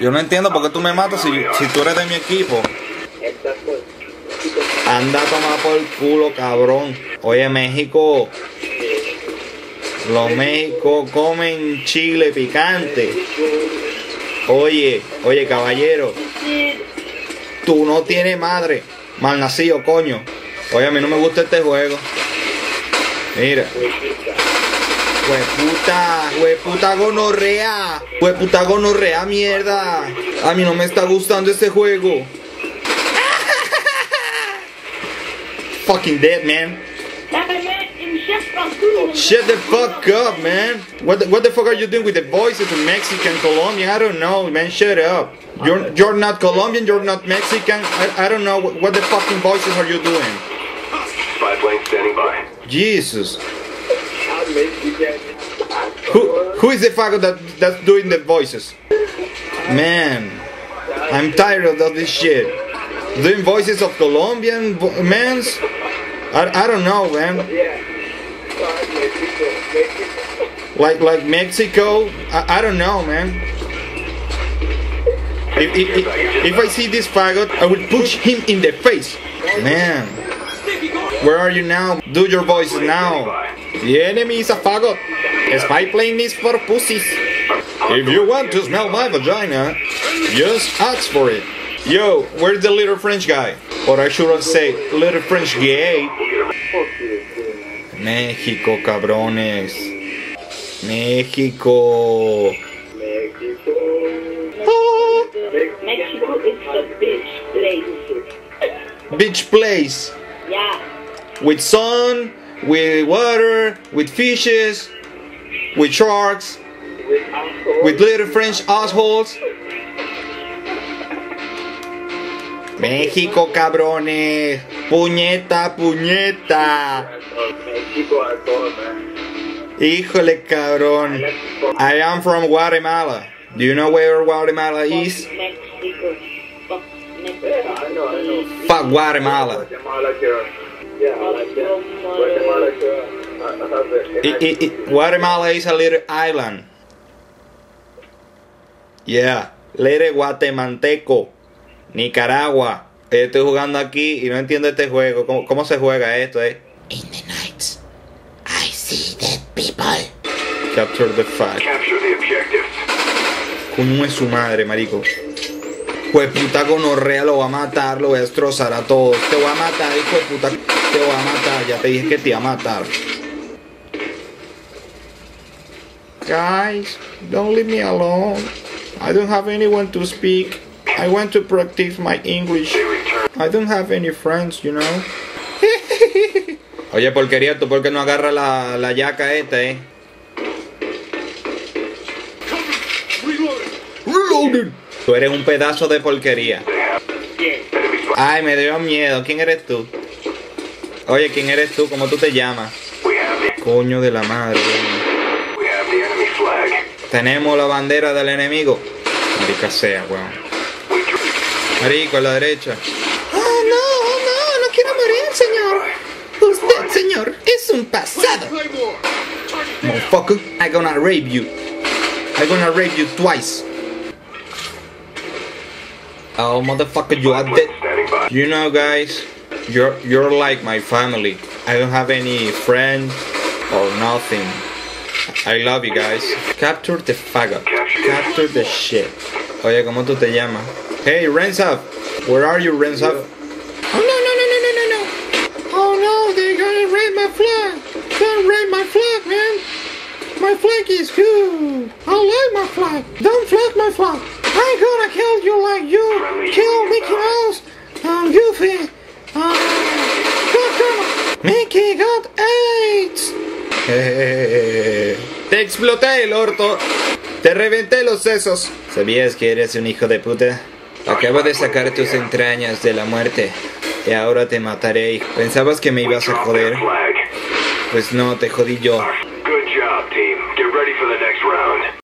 Yo no entiendo por qué tú me matas si, si tú eres de mi equipo. Anda a tomar por el culo, cabrón. Oye, México. Los México comen chile picante. Oye, oye, caballero. Tú no tienes madre. Malnacido, coño. Oye, a mí no me gusta este juego. Mira. Hueputa, hueputa gonorrea. Hueputa gonorrea, mierda. A mí no me está gustando este juego. Fucking dead, man. Shut the fuck up, man. What the, what the fuck are you doing with the voices of Mexican, Colombian? I don't know, man. Shut up. You're you're not Colombian. You're not Mexican. I, I don't know what, what the fucking voices are you doing. Plane standing by. Jesus. Who who is the faggot that that's doing the voices? Man, I'm tired of this shit. Doing voices of Colombian mans. I, I don't know, man. Like like Mexico. I, I don't know, man. If, if, if, I see this faggot, I would push him in the face. Man, where are you now? Do your voices now. The enemy is a faggot. Spy plane is for pussies. If you want to smell my vagina, just ask for it. Yo, where's the little French guy? Or I should say, little French gay. México, cabrones. México. Oh, Mexico is the bitch place. beach place. Yeah. With sun, with water, with fishes, with sharks, with little French assholes. México, cabrones. Puñeta, puñeta. Híjole, cabrón. I am from Guatemala. Do you know where Guatemala is? Mexico. Fuck Mexico. Fuck Guatemala. I- I- I- Guatemala is a little island. Yeah, little guatemalteco. Nicaragua. Eh, Estoy jugando aquí y no entiendo este juego. ¿Cómo, cómo se juega esto, eh? In the night, I see dead people. Capture the flag. Capture the objectives. ¿Cómo es su madre, marico? Pues puta gonorrea, lo va a matar, lo voy a destrozar a todos. Te voy a matar, hijo de puta. Te voy a matar, ya te dije que te iba a matar. Guys, don't leave me alone. I don't have anyone to speak. I want to practice my English. I don't have any friends, you know. Oye, porquería, ¿tú por qué no agarras la, la yaca esta, eh? Reloaded. Tú eres un pedazo de porquería. Ay, me dio miedo. ¿Quién eres tú? Oye, ¿quién eres tú? ¿Cómo tú te llamas? Coño de la madre. Tenemos la bandera del enemigo. Marica sea, weón. Marico, a la derecha. Oh no, oh no, no quiero morir, señor. Usted, señor, es un pasado. Motherfucker, I gonna rape you. I gonna rape you twice. Oh, motherfucker, you are dead. You know, guys, you're you're like my family. I don't have any friends or nothing. I love you guys. Capture the faggot. Capture the shit. Oye, ¿cómo tú te llamas? Hey, Renzav. Where are you, Renzav? Oh no, no, no, no, no, no, no. Oh no, they're gonna raid my flag. Don't raid my flag, man. My flag is good. I like my flag. Don't flag my flag. You kill Mickey Mouse and Goofy. God, Mickey got AIDS. Eh, Te exploté el orto. Te reventé los sesos. ¿Sabías que eres un hijo de puta? Acabo de sacar tus entrañas de la muerte. Y ahora te mataré. ¿Pensabas que me ibas a joder? Pues no, te jodí yo.